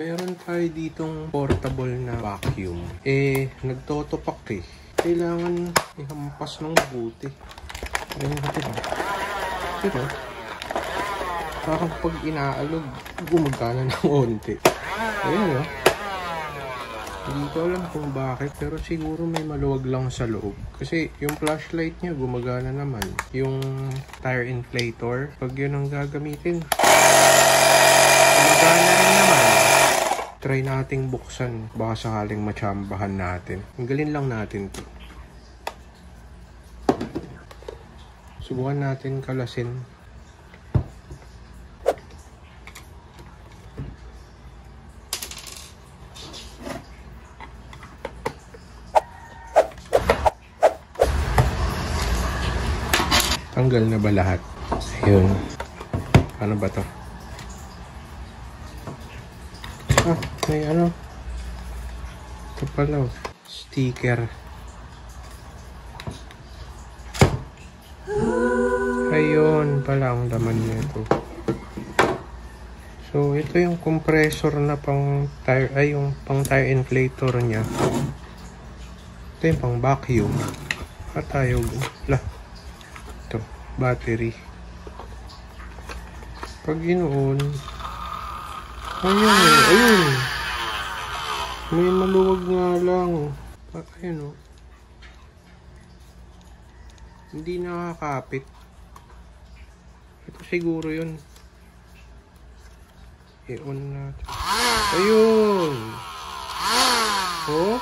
Meron tayo ditong portable na vacuum. Eh, nagtotopak eh. Kailangan ihampas ng mabuti. Ayun natin oh. Diba? Parang pag inaalog, gumagana ng onti. Ayun oh. Hindi ko alam kung bakit, pero siguro may maluwag lang sa loob. Kasi yung flashlight niya gumagana naman. Yung tire inflator, pag yun ang gagamitin, gumagana rin naman. Try nating buksan, baka sakaling matsambahan natin. Tanggalin lang natin to. Subukan natin kalasin. Tanggal na ba lahat? Ayun. Ano ba to? Ah, may ano. Ito pala. oh. Sticker. Ayun pala ang laman nito. So, ito yung compressor na pang tire, ay yung pang tire inflator niya. Ito yung pang vacuum. At tayo, lah, ito, battery. Pag ginoon, ayun ayun. May maluwag nga lang. Ah, Ayun oh. Hindi nakakapit. Ito siguro yun. I-on natin. Ayun! Oh?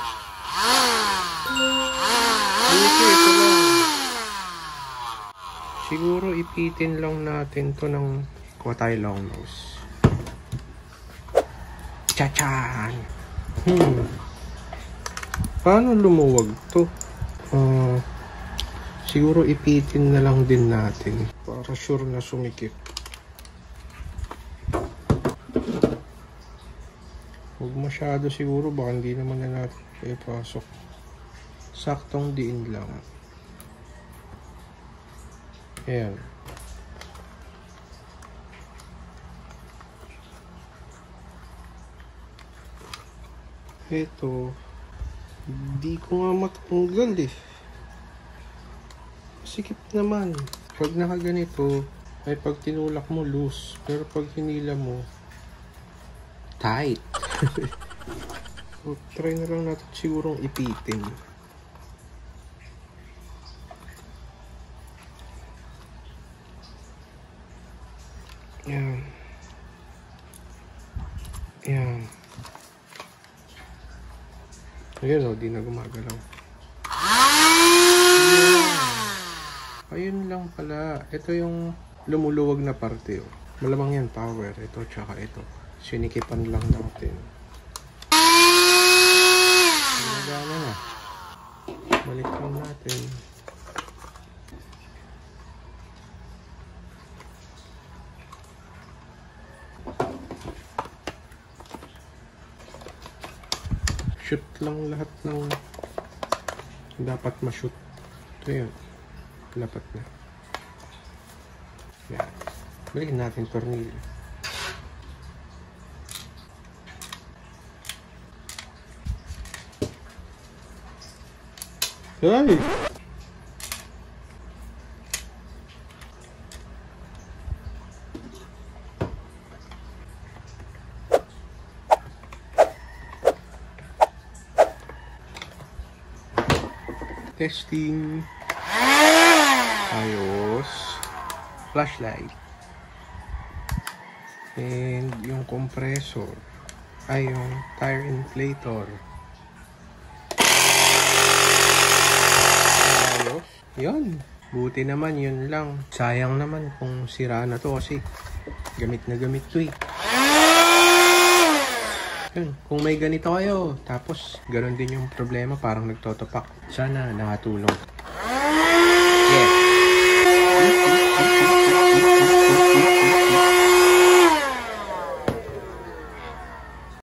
Buti, ito lang. Siguro ipitin lang natin to ng kuha tayo long nose. Chachan! Hmm. Paano lumuwag to? Ah... Siguro ipitin na lang din natin para sure na sumikip. Huwag masyado siguro baka hindi naman na natin ipasok. Saktong diin lang. Ayan. Ito, hindi ko nga matanggal eh sikip naman. Pag nakaganito, ay pag tinulak mo loose. Pero pag hinila mo, tight. so, try na lang natin sigurong ipitin. Yan. Yan. Ayun o, di na gumagalaw. Ayun lang pala. Ito yung lumuluwag na parte. Oh. Malamang yan, power. Ito, tsaka ito. Sinikipan lang natin. Nagana na. Balik lang natin. Shoot lang lahat ng dapat ma-shoot. Ito yun. Lapat na. Yan. Balikin natin tornilyo. Ay! Testing. Ayos. Flashlight. And yung compressor. Ay, yung tire inflator. Ayos. Yun. Buti naman, yun lang. Sayang naman kung sira na to kasi gamit na gamit to eh. Yun, kung may ganito kayo, tapos ganun din yung problema, parang nagtotopak. Sana nakatulong.